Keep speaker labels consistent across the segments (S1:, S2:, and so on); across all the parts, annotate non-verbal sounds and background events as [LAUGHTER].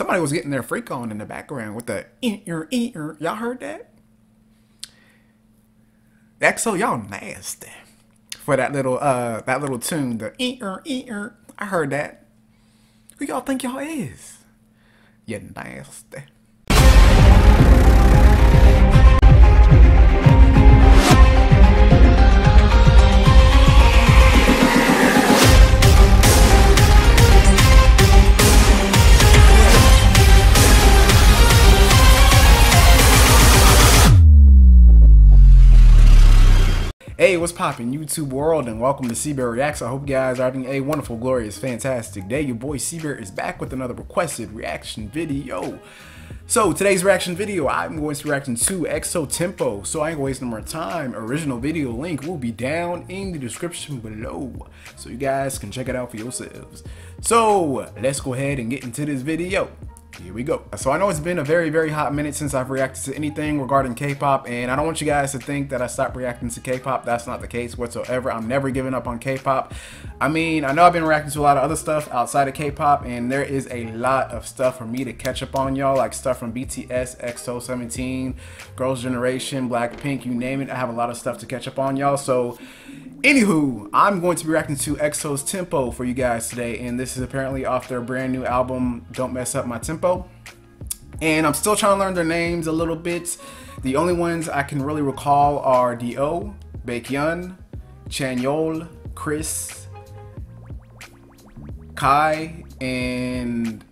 S1: Somebody was getting their freak on in the background with the ear ear. Y'all heard that? EXO, y'all nasty for that little uh that little tune. The ear ear. I heard that. Who y'all think y'all is? You nasty. What's poppin', YouTube world, and welcome to C-Bear Reacts. I hope you guys are having a wonderful, glorious, fantastic day. Your boy Seabear is back with another requested reaction video. So, today's reaction video, I'm going to be reacting to EXO Tempo. So, I ain't no more time. Original video link will be down in the description below. So, you guys can check it out for yourselves. So, let's go ahead and get into this video here we go. So I know it's been a very, very hot minute since I've reacted to anything regarding K-pop, and I don't want you guys to think that I stopped reacting to K-pop. That's not the case whatsoever. I'm never giving up on K-pop. I mean, I know I've been reacting to a lot of other stuff outside of K-pop, and there is a lot of stuff for me to catch up on, y'all, like stuff from BTS, EXO 17, Girls' Generation, Blackpink, you name it. I have a lot of stuff to catch up on, y'all. So Anywho, I'm going to be reacting to EXO's Tempo for you guys today, and this is apparently off their brand new album, Don't Mess Up My Tempo. And I'm still trying to learn their names a little bit. The only ones I can really recall are D.O., Baekhyun, Chanyeol, Kris, Kai, and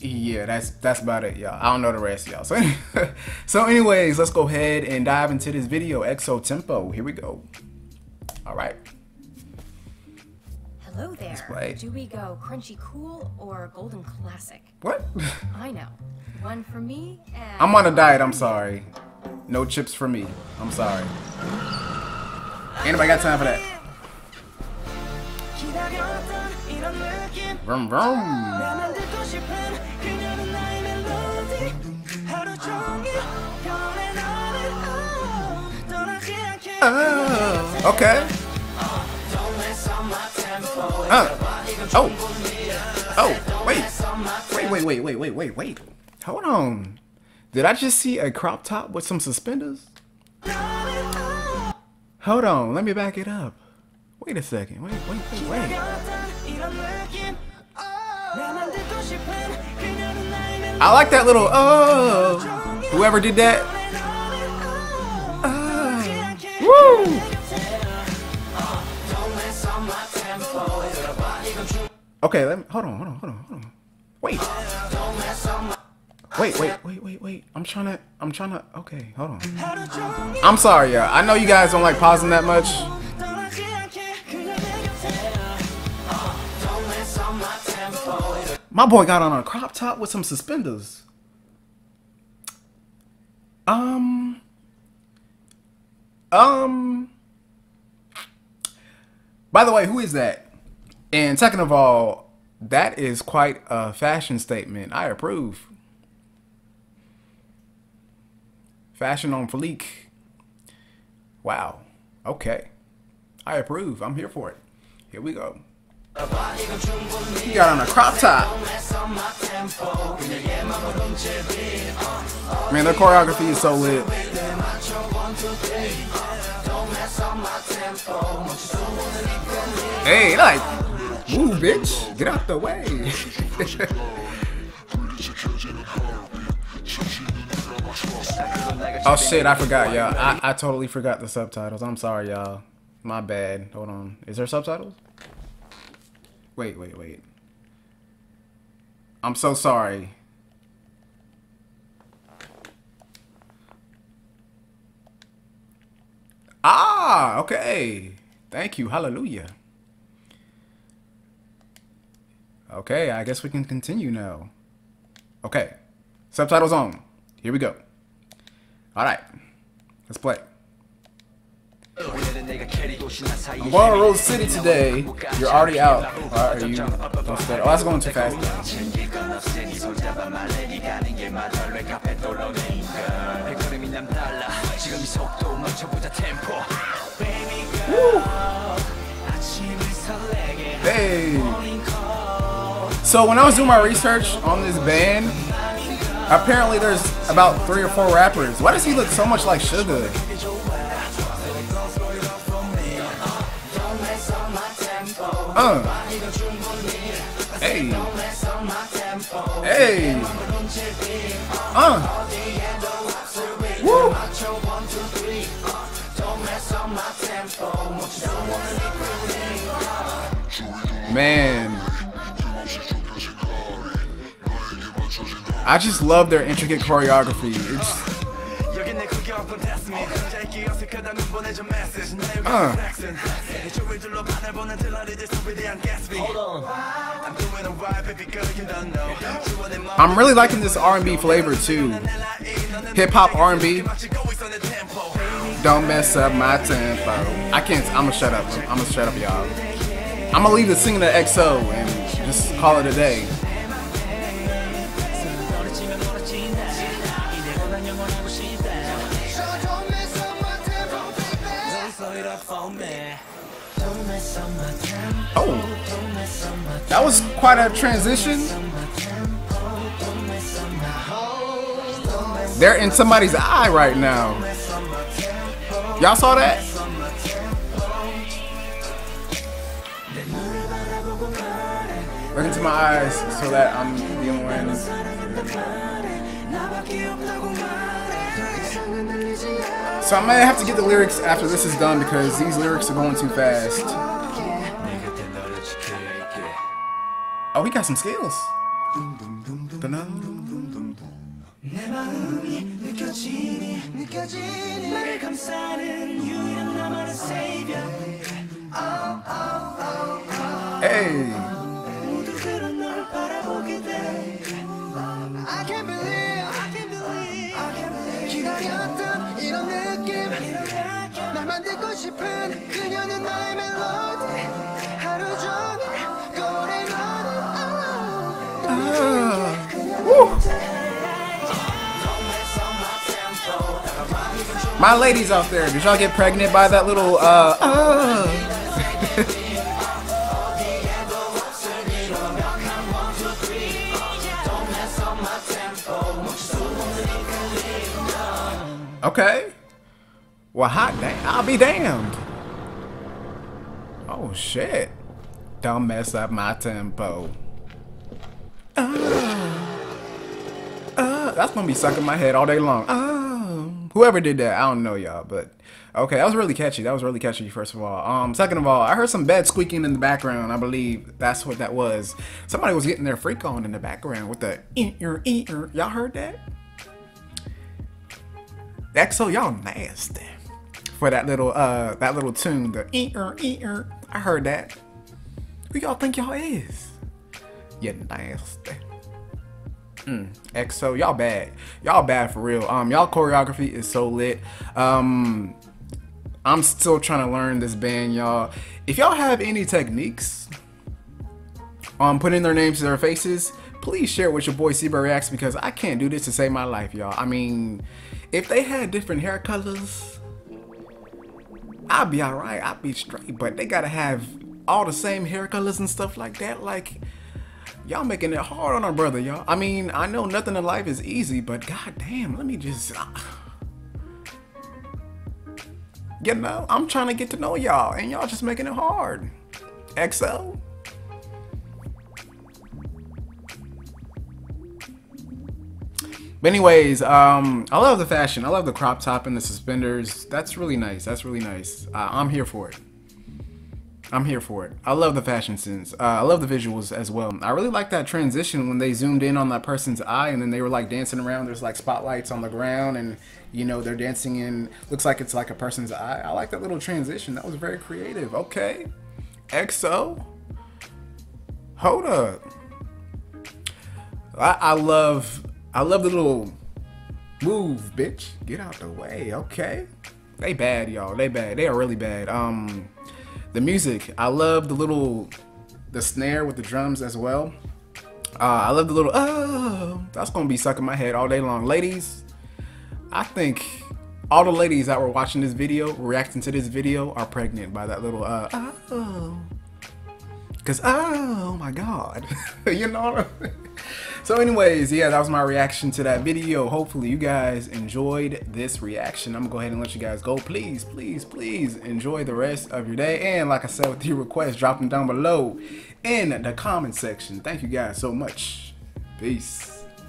S1: yeah, that's that's about it, y'all. I don't know the rest, y'all. So, [LAUGHS] so anyways, let's go ahead and dive into this video. EXO Tempo. Here we go. All right.
S2: Hello there. Do we go crunchy cool or golden classic?
S1: What? [LAUGHS]
S2: I know. One for me and
S1: I'm on a diet. I'm sorry. No chips for me. I'm sorry. Anybody got time for that? Vroom vroom. Oh, okay. Oh. Oh, wait. Wait, wait, wait, wait, wait, wait, wait. Hold on. Did I just see a crop top with some suspenders? Hold on, let me back it up. Wait a second. Wait, wait, wait, wait. I like that little oh. Whoever did that. Oh. Woo. Okay, let me hold on, hold on, hold on, hold on. Wait. Wait, wait, wait, wait, wait. I'm trying to I'm trying to okay, hold on. I'm sorry, y'all. I know you guys don't like pausing that much. My boy got on a crop top with some suspenders. Um. Um. By the way, who is that? And second of all, that is quite a fashion statement. I approve. Fashion on fleek. Wow. Okay. I approve. I'm here for it. Here we go. He got on a crop top. Man, their choreography is so lit. Hey, like, move, bitch. Get out the way. [LAUGHS] oh shit, I forgot, y'all. I, I totally forgot the subtitles. I'm sorry, y'all. My bad. Hold on. Is there subtitles? Wait, wait, wait. I'm so sorry. Ah, okay. Thank you. Hallelujah. Okay, I guess we can continue now. Okay. Subtitles on. Here we go. All right. Let's play. I'm going to Rose City today. You're already out. Are you? Don't stay. Oh, that's going too fast. Woo. So when I was doing my research on this band, apparently there's about three or four rappers. Why does he look so much like Suga? Uh. Hey. Hey. Uh. Woo. Man. I just love their intricate choreography. It's uh. I'm really liking this R&B flavor too. Hip hop R&B. Don't mess up my tempo. I can't. I'm gonna shut up. I'm gonna shut up, y'all. I'm gonna leave the singing to EXO and just call it a day. Oh, that was quite a transition. They're in somebody's eye right now. Y'all saw that? Look into my eyes so that I'm the only one. So I might have to get the lyrics after this is done because these lyrics are going too fast. got some skills. Hey. 싶은 그녀는 나의 멜로디 하루 종일 my ladies out there, did y'all get pregnant by that little uh, uh. okay. Well, hot damn. I'll be damned. Oh, shit. Don't mess up my tempo. Uh, uh, that's gonna be sucking my head all day long. Uh, whoever did that, I don't know y'all, but okay, that was really catchy. That was really catchy. First of all, um, second of all, I heard some bed squeaking in the background. I believe that's what that was. Somebody was getting their freak on in the background with the ear ear. Y'all heard that? EXO, y'all nasty for that little uh that little tune, the ear ear. I heard that. Who y'all think y'all is? You nasty. Mm, EXO, y'all bad. Y'all bad for real. Um, y'all choreography is so lit. Um, I'm still trying to learn this band, y'all. If y'all have any techniques on putting their names to their faces, please share with your boy C-Bear Reacts because I can't do this to save my life, y'all. I mean, if they had different hair colors, I'd be alright. I'd be straight. But they gotta have all the same hair colors and stuff like that. Like, y'all making it hard on our brother, y'all. I mean, I know nothing in life is easy, but goddamn, let me just. Uh, you know, I'm trying to get to know y'all, and y'all just making it hard. EXO. But anyways, um, I love the fashion. I love the crop top and the suspenders. That's really nice. That's really nice. Uh, I'm here for it. I'm here for it. I love the fashion sense. Uh, I love the visuals as well. I really like that transition when they zoomed in on that person's eye and then they were like dancing around. There's like spotlights on the ground and you know they're dancing in. Looks like it's like a person's eye. I like that little transition. That was very creative. Okay, EXO. Hold up. I, I love I love the little move, bitch. Get out the way, okay? They bad, y'all. They bad. They are really bad. Um, the music. I love the little, the snare with the drums as well. Uh, I love the little, oh, that's gonna be sucking my head all day long. Ladies, I think all the ladies that were watching this video, reacting to this video, are pregnant by that little, uh, oh. Cause oh my god, [LAUGHS] you know. So, anyways, yeah, that was my reaction to that video. Hopefully, you guys enjoyed this reaction. I'm gonna go ahead and let you guys go. Please, please, please enjoy the rest of your day. And like I said, with your requests, drop them down below in the comment section. Thank you guys so much. Peace.